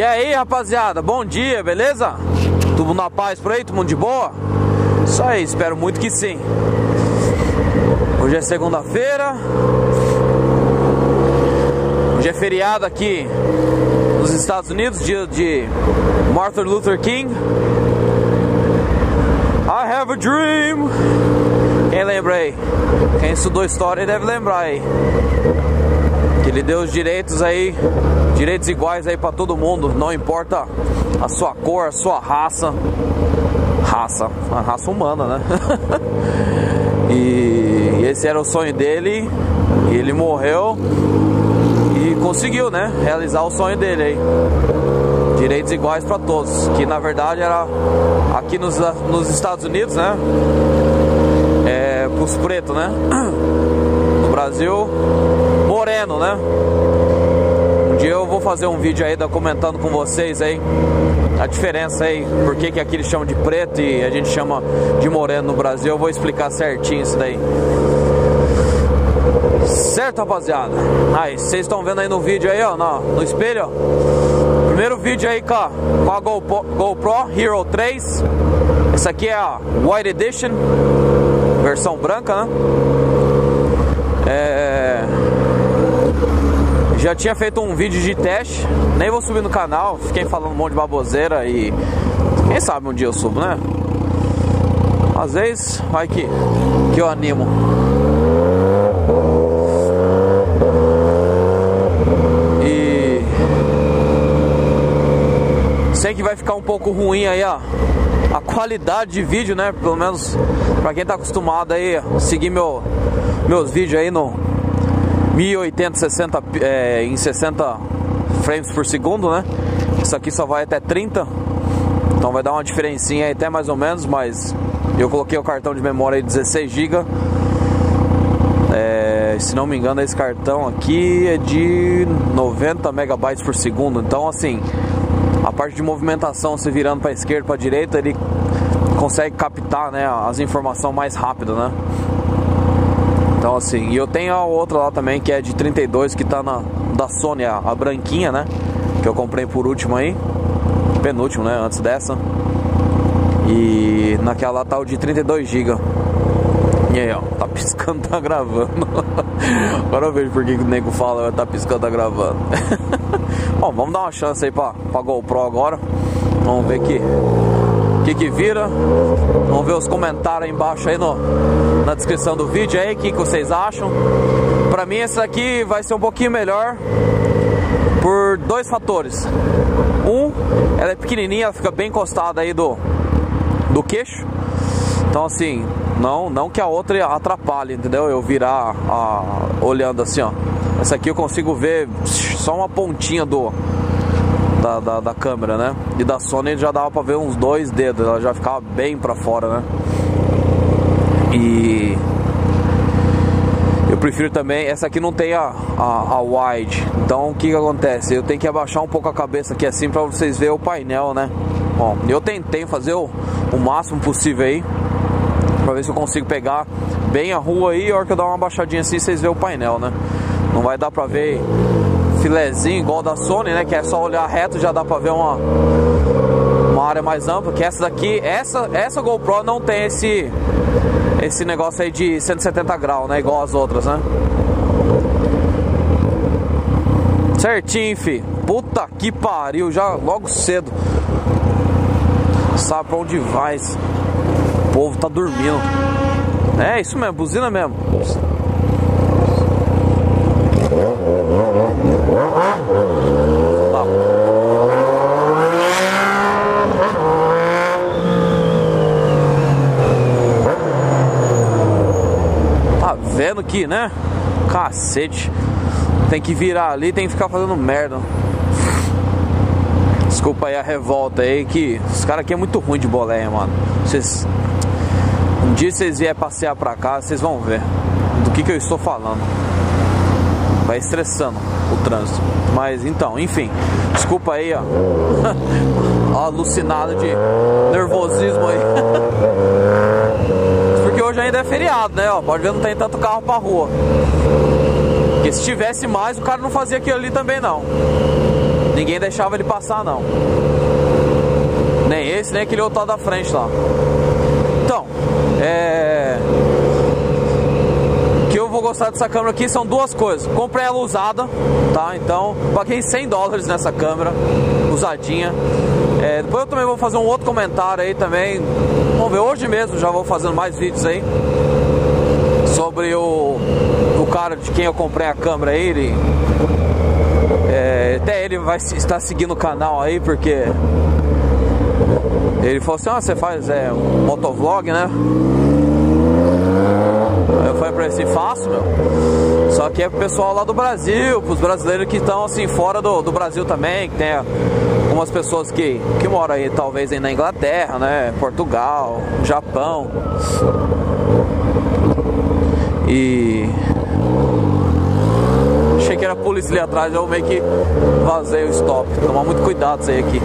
E aí, rapaziada, bom dia, beleza? Tudo na paz por aí? Todo mundo de boa? Isso aí, espero muito que sim. Hoje é segunda-feira. Hoje é feriado aqui nos Estados Unidos, dia de Martin Luther King. I have a dream. Quem lembra aí? Quem estudou história deve lembrar aí. Ele deu os direitos aí, direitos iguais aí para todo mundo, não importa a sua cor, a sua raça. Raça, a raça humana, né? e esse era o sonho dele, e ele morreu e conseguiu, né? Realizar o sonho dele aí. Direitos iguais para todos, que na verdade era aqui nos, nos Estados Unidos, né? É, pros pretos, né? No Brasil, moreno, né? Um dia eu vou fazer um vídeo aí comentando com vocês aí a diferença aí, por que, que aqui eles chamam de preto e a gente chama de moreno no Brasil. Eu vou explicar certinho isso daí. Certo, rapaziada? Aí, vocês estão vendo aí no vídeo aí, ó, no, no espelho, ó. Primeiro vídeo aí com a, com a GoPro, GoPro Hero 3. Essa aqui é a White Edition, versão branca, né? Já tinha feito um vídeo de teste, nem vou subir no canal, fiquei falando um monte de baboseira e quem sabe um dia eu subo, né? Às vezes vai que, que eu animo. E sei que vai ficar um pouco ruim aí, ó. A qualidade de vídeo, né? Pelo menos pra quem tá acostumado aí seguir meu, meus vídeos aí no 1080, 60 é, em 60 frames por segundo, né? Isso aqui só vai até 30. Então vai dar uma diferencinha aí até mais ou menos, mas eu coloquei o cartão de memória aí 16 GB. É, se não me engano, esse cartão aqui é de 90 megabytes por segundo. Então, assim, a parte de movimentação, se virando para esquerda, para direita, ele consegue captar, né, as informações mais rápido, né? Então, assim, e eu tenho a outra lá também que é de 32 que tá na da Sony, a, a branquinha, né? Que eu comprei por último aí, penúltimo, né? Antes dessa. E naquela o de 32 GB. E aí, ó, tá piscando, tá gravando. Agora eu vejo por que o nego fala, tá piscando, tá gravando. Bom, vamos dar uma chance aí pra, pra GoPro agora. Vamos ver que que que vira. Vamos ver os comentários aí embaixo aí no, na descrição do vídeo aí, o que, que vocês acham. Pra mim esse aqui vai ser um pouquinho melhor por dois fatores. Um, ela é pequenininha, ela fica bem encostada aí do, do queixo. Então assim, não, não que a outra atrapalhe, entendeu? Eu virar a, olhando assim, ó. Essa aqui eu consigo ver só uma pontinha do da, da, da, câmera, né? E da Sony já dava pra ver uns dois dedos, ela já ficava bem pra fora, né? E eu prefiro também, essa aqui não tem a, a, a wide, então o que que acontece? Eu tenho que abaixar um pouco a cabeça aqui assim pra vocês verem o painel, né? Bom, eu tentei fazer o, o máximo possível aí Pra ver se eu consigo pegar bem a rua aí, a hora que eu dar uma baixadinha assim, vocês verem o painel, né? Não vai dar pra ver filezinho igual da Sony, né? Que é só olhar reto já dá pra ver uma, uma área mais ampla. Que essa daqui, essa, essa GoPro não tem esse, esse negócio aí de 170 graus, né? Igual as outras, né? Certinho, fi. Puta que pariu, já logo cedo. Sabe pra onde vai? O povo tá dormindo. É isso mesmo, buzina mesmo. Vendo que, né? Cacete. Tem que virar ali, tem que ficar fazendo merda. Desculpa aí a revolta aí, que os caras aqui é muito ruim de boleia, mano. Vocês. Um dia vocês vier passear pra cá, vocês vão ver do que, que eu estou falando. Vai estressando o trânsito. Mas então, enfim. Desculpa aí, ó. ó alucinado de nervosismo aí. Porque hoje ainda é feriado, né? Ó, pode ver, não tem tanto carro pra rua. Porque se tivesse mais, o cara não fazia aquilo ali também, não. ninguém deixava ele passar não. Nem esse, nem aquele outro lá da frente lá. Então, é. Gostar dessa câmera aqui são duas coisas. Comprei ela usada, tá? Então, paguei 100 dólares nessa câmera, usadinha. É, depois eu também vou fazer um outro comentário aí também. Vamos ver, hoje mesmo já vou fazendo mais vídeos aí sobre o, o cara de quem eu comprei a câmera aí. Ele, é, até ele vai estar seguindo o canal aí porque ele falou assim: ah, você faz é, um motovlog, né? Eu falei pra ele assim: meu. Só que é pro pessoal lá do Brasil, pros brasileiros que estão assim fora do, do Brasil também, que tem algumas pessoas que, que moram aí, talvez aí na Inglaterra, né? Portugal, Japão. E achei que era polícia ali atrás, eu meio que vazei o stop. Tomar muito cuidado isso aí aqui.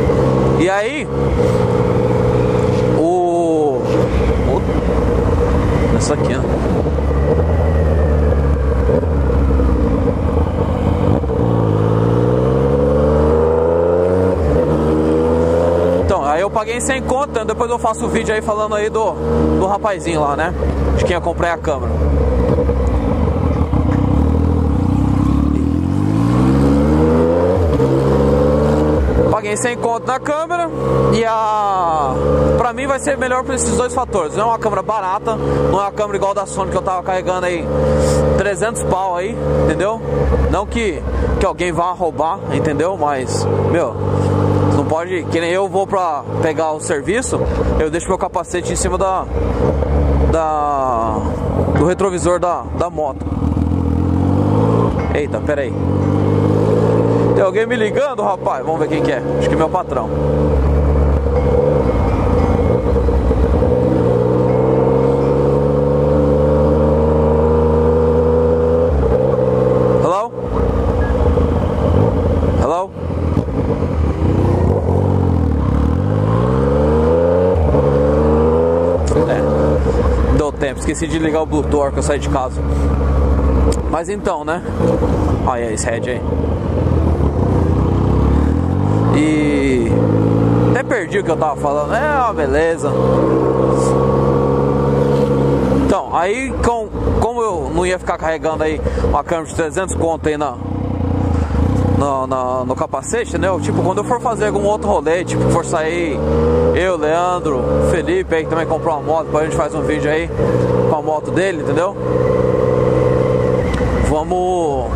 E aí, o. Essa aqui, né? Então, aí eu paguei sem conta, depois eu faço o vídeo aí falando aí do, do rapazinho lá, né? De quem eu comprei a câmera. paguei sem conto na câmera e a para mim vai ser melhor por esses dois fatores. Não é uma câmera barata, não é uma câmera igual da Sony que eu tava carregando aí 300 pau aí, entendeu? Não que que alguém vá roubar, entendeu? Mas meu, pode, que nem eu vou pra pegar o serviço, eu deixo meu capacete em cima da da do retrovisor da da moto. Eita, peraí. Tem alguém me ligando, rapaz? Vamos ver quem que é. Acho que é meu patrão. Hello? Hello? É. Deu tempo, esqueci de ligar o Bluetooth que eu saí de casa. Mas então, né? Olha esse head aí. E até perdi o que eu tava falando. É, ó, beleza. Então, aí com, como eu não ia ficar carregando aí uma câmera de 300 conto aí na, no, no, no, capacete, né? Tipo, quando eu for fazer algum outro rolê, tipo, for sair eu, Leandro, Felipe aí que também comprou uma moto, depois a gente faz um vídeo aí com a moto dele, entendeu? Vamos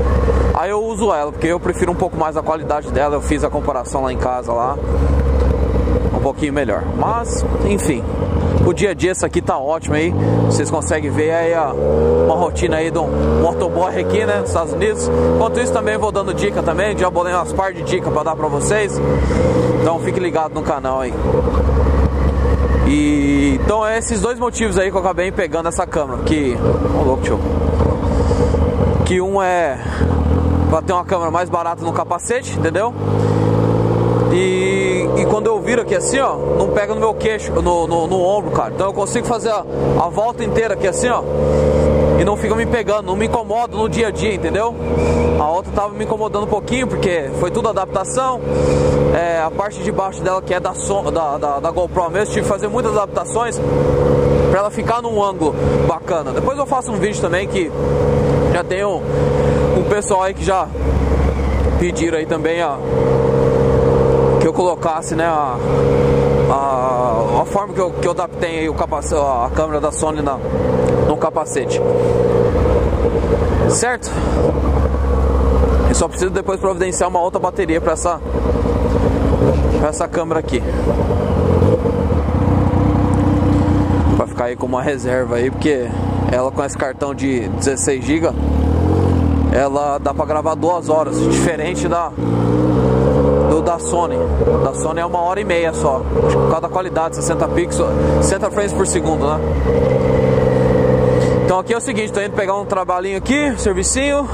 Aí eu uso ela, porque eu prefiro um pouco mais a qualidade dela. Eu fiz a comparação lá em casa lá. Um pouquinho melhor. Mas, enfim. O dia a dia isso aqui tá ótimo aí. Vocês conseguem ver aí a, uma rotina aí um motoboy aqui, né, nos Estados Unidos. Enquanto isso também vou dando dica também, já bolei umas par de dicas para dar para vocês. Então fique ligado no canal aí. E então é esses dois motivos aí que eu acabei pegando essa câmera, que, oh, louco, tio. Que um é para ter uma câmera mais barata no capacete, entendeu? E quando eu viro aqui assim, ó, não pega no meu queixo, no, no, no ombro, cara. Então eu consigo fazer a, a, volta inteira aqui assim, ó. E não fica me pegando, não me incomoda no dia a dia, entendeu? A outra tava me incomodando um pouquinho, porque foi tudo adaptação. É, a parte de baixo dela, que é da, som, da, da, da GoPro mesmo, tive que fazer muitas adaptações para ela ficar num ângulo bacana. Depois eu faço um vídeo também que já tem um, um pessoal aí que já pediram aí também eu colocasse né a, a, a forma que eu, que eu adaptei o capacete, a câmera da Sony na, no capacete certo? Eu só preciso depois providenciar uma outra bateria para essa essa câmera aqui para ficar aí como uma reserva aí porque ela com esse cartão de 16 GB ela dá para gravar duas horas, diferente da do da Sony. Da Sony é uma hora e meia só, por causa da qualidade, 60 pixels, 60 frames por segundo, né? Então aqui é o seguinte, tô indo pegar um trabalhinho aqui, servicinho.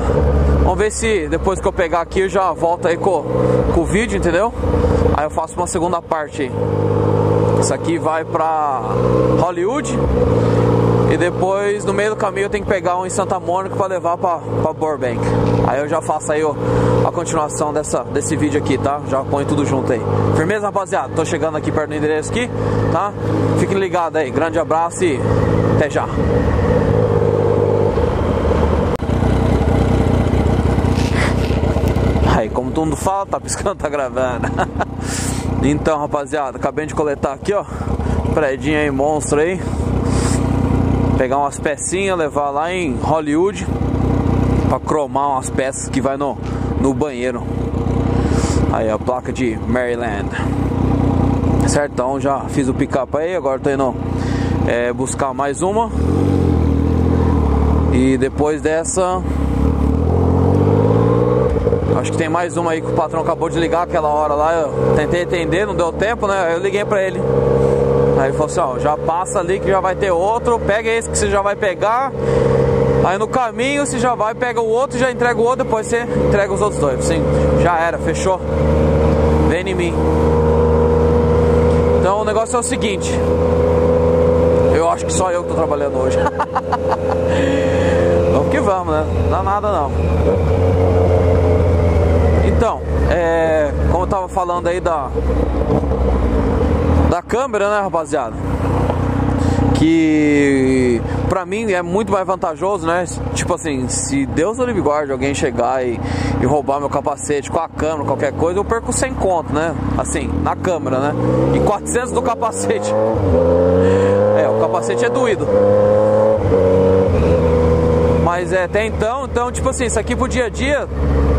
Vamos ver se depois que eu pegar aqui eu já volto aí com, com o vídeo, entendeu? Aí eu faço uma segunda parte. Isso aqui vai pra Hollywood E depois, no meio do caminho, eu tenho que pegar um em Santa Mônica para levar para Burbank. Aí eu já faço aí a continuação dessa, desse vídeo aqui, tá? Já põe tudo junto aí. Firmeza, rapaziada? Tô chegando aqui perto do endereço aqui, tá? Fiquem ligados aí. Grande abraço e até já. Aí, como todo mundo fala, tá piscando, tá gravando. então, rapaziada, acabei de coletar aqui, ó. Predinho aí, monstro aí pegar umas pecinhas, levar lá em Hollywood para cromar umas peças que vai no, no banheiro. Aí a placa de Maryland. Certo? Então já fiz o pick-up aí, agora tô indo é, buscar mais uma. E depois dessa. Acho que tem mais uma aí que o patrão acabou de ligar aquela hora lá. Eu tentei atender, não deu tempo, né? Eu liguei pra ele. Aí ele falou assim, ó, já passa ali que já vai ter outro, pega esse que você já vai pegar. Aí no caminho você já vai, pega o outro, já entrega o outro, depois você entrega os outros dois. Assim, já era, fechou. Vem em mim. Então o negócio é o seguinte. Eu acho que só eu que tô trabalhando hoje. vamos que vamos, né? Não dá nada não. Então, é, como eu tava falando aí da da câmera, né, rapaziada? Que pra mim é muito mais vantajoso, né? Tipo assim, se Deus livre guarde alguém chegar e, e, roubar meu capacete com a câmera, qualquer coisa, eu perco sem conto, né? Assim, na câmera, né? E 400 do capacete. É, o capacete é doído. Mas é, até então, então, tipo assim, isso aqui pro dia a dia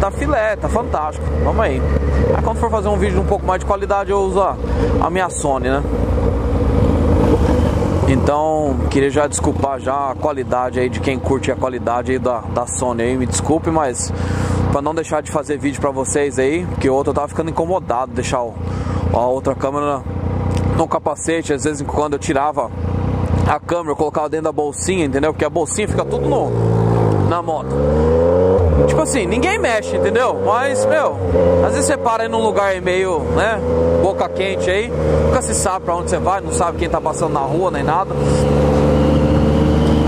tá filé, tá fantástico. Vamos aí. Aí quando for fazer um vídeo um pouco mais de qualidade, eu uso a, a minha Sony, né? Então, queria já desculpar já a qualidade aí de quem curte a qualidade aí da, da Sony aí, me desculpe, mas para não deixar de fazer vídeo para vocês aí, porque outro eu tava ficando incomodado deixar o, a outra câmera no capacete, às vezes quando eu tirava a câmera, eu colocava dentro da bolsinha, entendeu? Porque a bolsinha fica tudo no, na moto. Tipo assim, ninguém mexe, entendeu? Mas, meu, às vezes você para aí num lugar meio, né, boca quente aí, nunca se sabe pra onde você vai, não sabe quem tá passando na rua nem nada.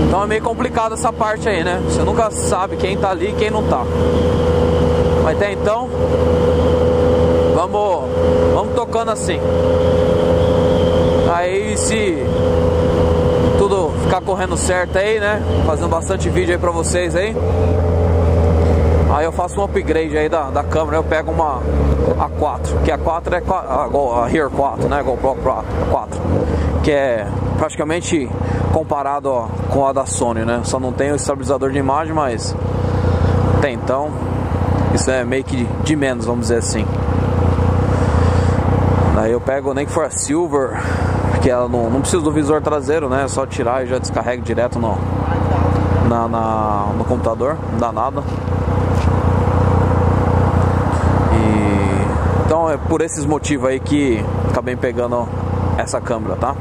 Então é meio complicado essa parte aí, né? Você nunca sabe quem tá ali e quem não tá. Mas até então, vamos, vamos tocando assim. Aí se tudo ficar correndo certo aí, né? Fazendo bastante vídeo aí pra vocês aí. Aí eu faço um upgrade aí da, da câmera, eu pego uma A4, que a 4 é a, a Here 4, né? GoPro 4, que é praticamente comparado ó, com a da Sony, né? Só não tem o estabilizador de imagem, mas tem então. Isso é meio que de, menos, vamos dizer assim. Aí eu pego nem que for a Silver, que ela não, não precisa do visor traseiro, né? É só tirar e já descarrega direto no, na, na, no computador, não dá nada. É por esses motivos aí que acabei pegando essa câmera, tá?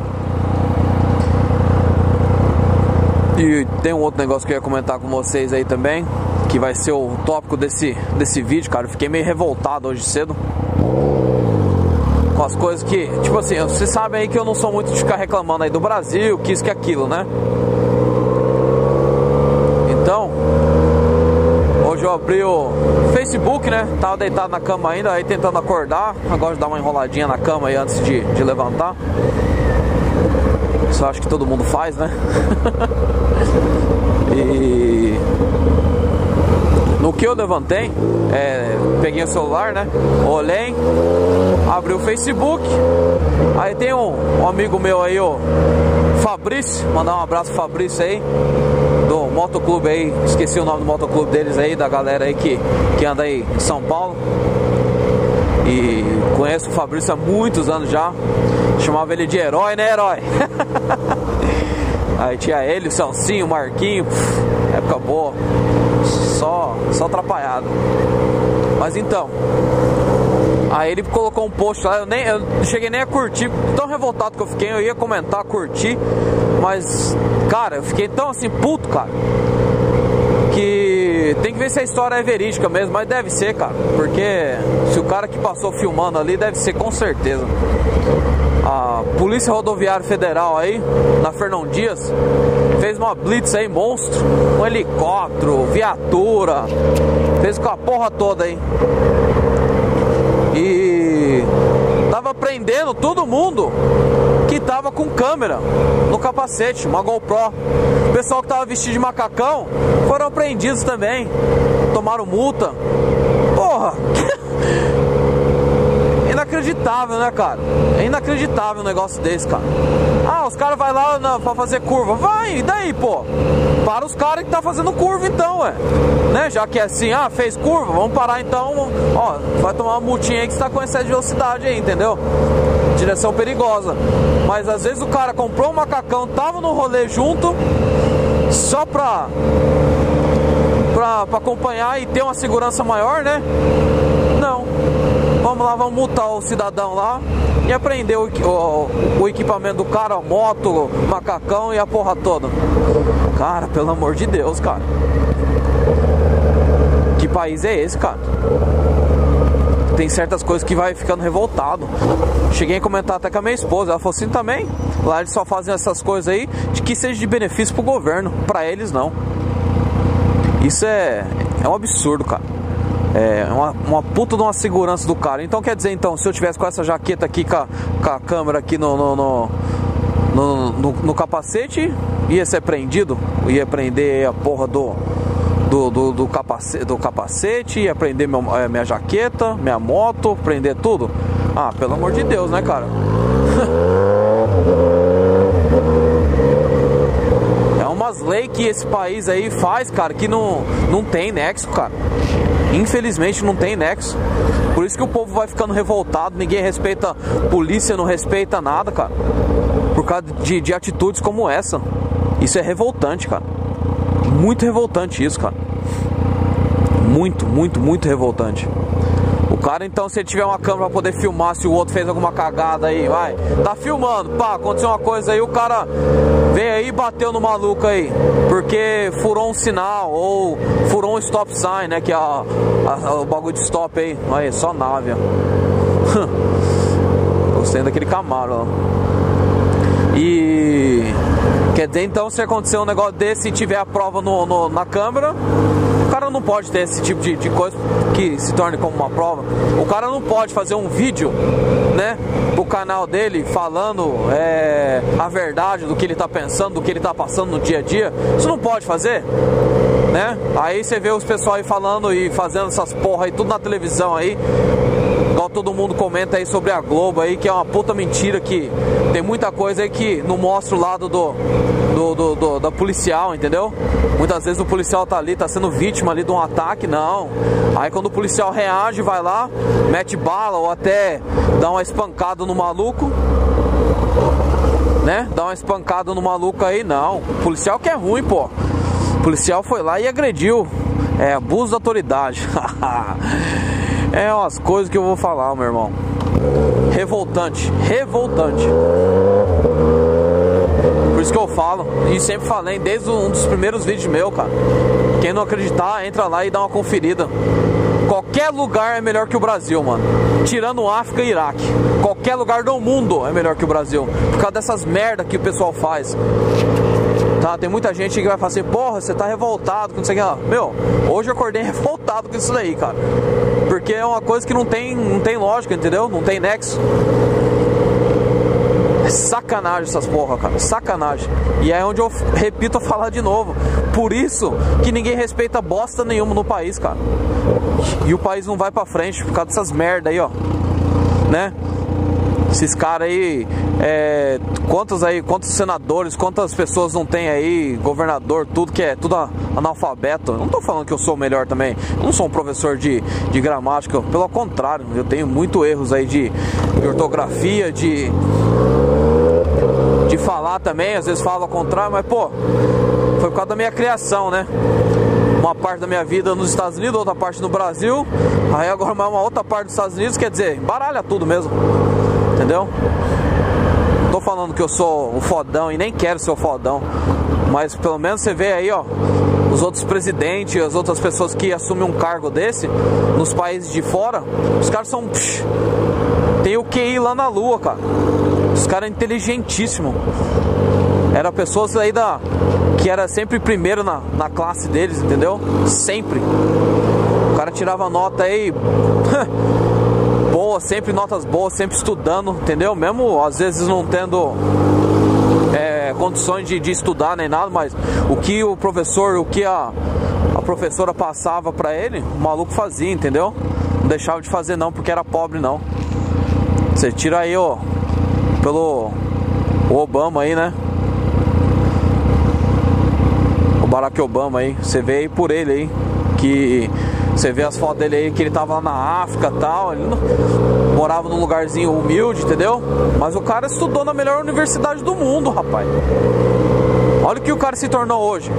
E tem um outro negócio que eu ia comentar com vocês aí também, que vai ser o tópico desse, desse vídeo, cara. Eu fiquei meio revoltado hoje cedo com as coisas que, tipo assim, vocês sabem aí que eu não sou muito de ficar reclamando aí do Brasil, que isso que aquilo, né? Então, Hoje eu abri o Facebook, né? Tava deitado na cama ainda, aí tentando acordar. Agora de dar uma enroladinha na cama aí antes de, de levantar. Isso eu acho que todo mundo faz, né? e no que eu levantei, é, peguei o celular, né? Olhei, abri o Facebook. Aí tem um, um amigo meu aí, o Fabrício, mandar um abraço Fabrício aí motoclube aí, esqueci o nome do motoclube deles aí, da galera aí que, que anda aí em São Paulo. E conheço o Fabrício há muitos anos já. Chamava ele de herói, né, herói? aí tinha ele, o Celcinho, o Marquinho, época boa. Só, só atrapalhado. Mas então, Aí ele colocou um post lá, eu nem eu cheguei nem a curtir, tão revoltado que eu fiquei, eu ia comentar, curtir, mas cara, eu fiquei tão assim puto, cara, que tem que ver se a história é verídica mesmo, mas deve ser, cara. Porque se o cara que passou filmando ali, deve ser com certeza. A Polícia Rodoviária Federal aí, na Fernão Dias, fez uma blitz aí, monstro. Um helicóptero, viatura. Fez com a porra toda aí. E tava prendendo todo mundo que tava com câmera no capacete, uma GoPro. O pessoal que tava vestido de macacão foram prendidos também. Tomaram multa. Porra! Inacreditável, né, cara? É inacreditável um negócio desse, cara. Ah, os caras vai lá na, pra fazer curva. Vai, e daí, pô? Para os caras que tá fazendo curva então, ué. Né? Já que é assim, ah, fez curva, vamos parar então. Ó, vai tomar uma multinha aí que você tá com excesso de velocidade aí, entendeu? Direção perigosa. Mas às vezes o cara comprou um macacão, tava no rolê junto, só pra, pra, pra acompanhar e ter uma segurança maior, né? Não. Vamos lá, vamos multar o cidadão lá e apreender o, o, o equipamento do cara, a moto, macacão e a porra toda. Cara, pelo amor de Deus, cara. Que país é esse, cara? Tem certas coisas que vai ficando revoltado. Cheguei a comentar até com a minha esposa. Ela falou assim também. Lá eles só fazem essas coisas aí de que seja de benefício pro governo. Pra eles não. Isso é, é um absurdo, cara. É uma, uma puta de uma segurança do cara. Então quer dizer, então, se eu tivesse com essa jaqueta aqui, com a, com a câmera aqui no no, no, no, no, no capacete, ia ser prendido, ia prender a porra do, do, do, do, capacete, do capacete, ia prender meu, é, minha jaqueta, minha moto, prender tudo. Ah, pelo amor de Deus, né, cara? é umas leis que esse país aí faz, cara, que não, não tem nexo, cara. Infelizmente não tem nexo. Por isso que o povo vai ficando revoltado, ninguém respeita polícia, não respeita nada, cara. Por causa de, de atitudes como essa. Isso é revoltante, cara. Muito revoltante isso, cara. Muito, muito, muito revoltante. O cara, então, se ele tiver uma câmera pra poder filmar se o outro fez alguma cagada aí, vai. Tá filmando, pá, aconteceu uma coisa aí, o cara veio aí e bateu no maluco aí. Porque furou um sinal ou furou um stop sign, né? Que é a, a, o bagulho de stop aí. Aí, só nave, ó. Gostei daquele Camaro, ó. Quer dizer, então, se acontecer um negócio desse e tiver a prova no, no na câmera, o cara não pode ter esse tipo de, de coisa que se torne como uma prova. O cara não pode fazer um vídeo, né, pro canal dele falando é, a verdade do que ele tá pensando, do que ele tá passando no dia a dia. Isso não pode fazer, né? Aí você vê os pessoal aí falando e fazendo essas porra aí tudo na televisão aí. Todo mundo comenta aí sobre a Globo aí, que é uma puta mentira que tem muita coisa aí que não mostra o lado do, do, do, do da policial, entendeu? Muitas vezes o policial tá ali, tá sendo vítima ali de um ataque, não. Aí quando o policial reage, vai lá, mete bala ou até dá uma espancada no maluco, né? Dá uma espancada no maluco aí, não. O policial que é ruim, pô. O policial foi lá e agrediu. É abuso da autoridade. É umas coisas que eu vou falar, meu irmão. Revoltante, revoltante. Por isso que eu falo, e sempre falei desde um dos primeiros vídeos meu, cara. Quem não acreditar, entra lá e dá uma conferida. Qualquer lugar é melhor que o Brasil, mano. Tirando África e Iraque. Qualquer lugar do mundo é melhor que o Brasil. Por causa dessas merda que o pessoal faz. Tá, tem muita gente que vai falar assim, porra, você tá revoltado com isso aqui. Meu, hoje eu acordei revoltado com isso daí, cara. Porque é uma coisa que não tem, não tem lógica, entendeu? Não tem nexo. É sacanagem essas porra, cara. Sacanagem. E é onde eu repito a falar de novo. Por isso que ninguém respeita bosta nenhuma no país, cara. E o país não vai pra frente por causa dessas merda aí, ó. Né? Esses caras aí, é, quantos aí, quantos senadores, quantas pessoas não tem aí, governador, tudo que é tudo analfabeto. não tô falando que eu sou o melhor também. não sou um professor de, de gramática, pelo contrário, eu tenho muito erros aí de, de ortografia, de de falar também, às vezes falo ao contrário, mas pô, foi por causa da minha criação, né? Uma parte da minha vida nos Estados Unidos, outra parte no Brasil, aí agora uma outra parte dos Estados Unidos, quer dizer, baralha tudo mesmo. Entendeu? Tô falando que eu sou o fodão e nem quero ser o fodão. Mas pelo menos você vê aí, ó, os os outros presidentes, as outras pessoas que assumem um cargo desse nos países de fora, os caras são. Psh, tem o QI lá na lua, cara. Os caras é inteligentíssimo. Era pessoas aí da. que era sempre primeiro na, na classe deles, entendeu? Sempre. O cara tirava nota aí. sempre notas boas, sempre estudando, entendeu? Mesmo às vezes não tendo é, condições de, de, estudar nem nada, mas o que o professor, o que a, a professora passava para ele, o maluco fazia, entendeu? Não deixava de fazer não, porque era pobre não. Você tira aí, ó, pelo Obama aí, né? O Barack Obama aí, você vê aí por ele aí, que você vê as fotos dele aí que ele tava lá na África tal. Ele morava num lugarzinho humilde, entendeu? Mas o cara estudou na melhor universidade do mundo, rapaz. Olha o que o cara se tornou hoje.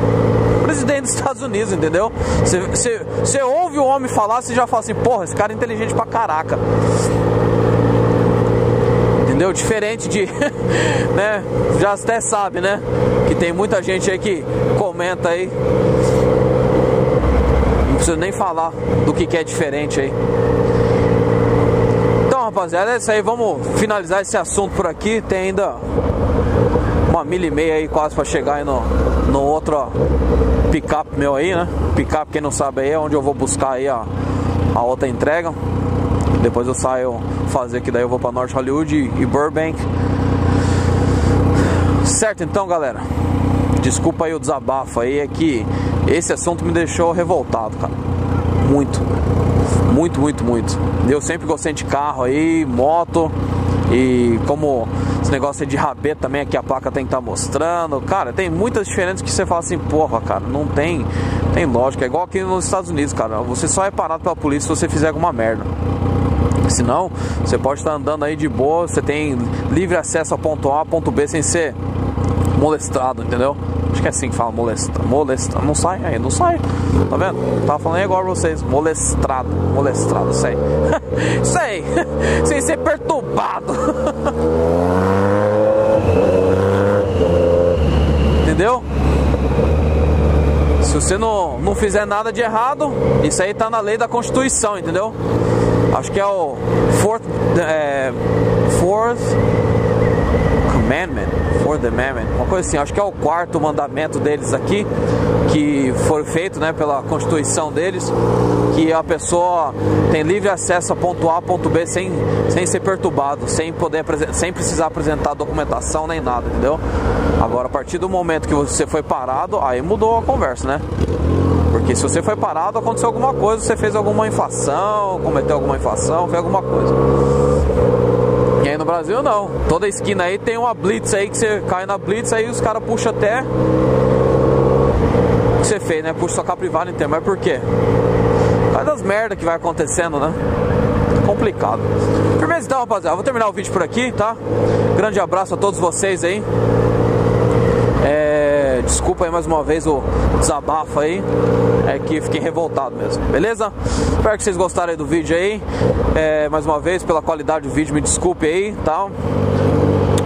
Presidente dos Estados Unidos, entendeu? Você ouve o homem falar, você já fala assim, porra, esse cara é inteligente pra caraca. Entendeu? Diferente de, né? Já até sabe, né? Que tem muita gente aí que comenta aí preciso nem falar do que, que é diferente aí. Então, rapaziada, é isso aí. Vamos finalizar esse assunto por aqui. Tem ainda uma milha e meia aí quase para chegar aí no, no outro picape meu aí, né? Picape, quem não sabe aí, é onde eu vou buscar aí a, a outra entrega. Depois eu saio fazer que daí eu vou para North Hollywood e Burbank. Certo então, galera. Desculpa aí o desabafo aí, é que esse assunto me deixou revoltado, cara. Muito. Muito, muito, muito. Eu sempre gostei de carro aí, moto. E como esse negócio de rabeta também aqui a placa tem que estar tá mostrando. Cara, tem muitas diferenças que você fala assim, porra, cara, não tem, tem lógica. É igual aqui nos Estados Unidos, cara. Você só é parado pela polícia se você fizer alguma merda. Senão, você pode estar andando aí de boa, você tem livre acesso a ponto A, ponto B sem ser molestado, entendeu? Acho que é assim que fala, molesta, molesta, não sai aí, não sai, tá vendo? Tava falando igual pra vocês, molestrado, molestrado, sei, sei, sem ser perturbado, entendeu? Se você não, não fizer nada de errado, isso aí tá na lei da Constituição, entendeu? Acho que é o fourth, é, fourth Commandment, Fourth Amendment, uma coisa assim, acho que é o quarto mandamento deles aqui, que foi feito né, pela Constituição deles, que a pessoa tem livre acesso a ponto A, ponto B sem, sem ser perturbado, sem, poder, sem precisar apresentar documentação nem nada, entendeu? Agora, a partir do momento que você foi parado, aí mudou a conversa, né? Porque se você foi parado, aconteceu alguma coisa, você fez alguma inflação, cometeu alguma inflação, fez alguma coisa. Aí no Brasil não. Toda esquina aí tem uma blitz aí que você cai na blitz, aí os caras puxam até. O que você fez, né? Puxa sua carro privado inteiro. Mas por quê? Causa das merdas que vai acontecendo, né? Complicado. Firmeza então, rapaziada. Vou terminar o vídeo por aqui, tá? Grande abraço a todos vocês aí. Desculpa aí mais uma vez o desabafo aí. É que fiquei revoltado mesmo, beleza? Espero que vocês gostaram do vídeo aí. É, mais uma vez, pela qualidade do vídeo, me desculpe aí, tá?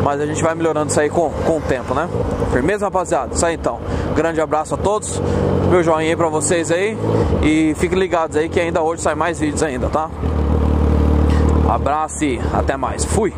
Mas a gente vai melhorando isso aí com, com o tempo, né? Firmeza, rapaziada? Isso aí então. Grande abraço a todos. Meu joinha aí pra vocês aí. E fiquem ligados aí que ainda hoje sai mais vídeos ainda, tá? Abraço e até mais. Fui!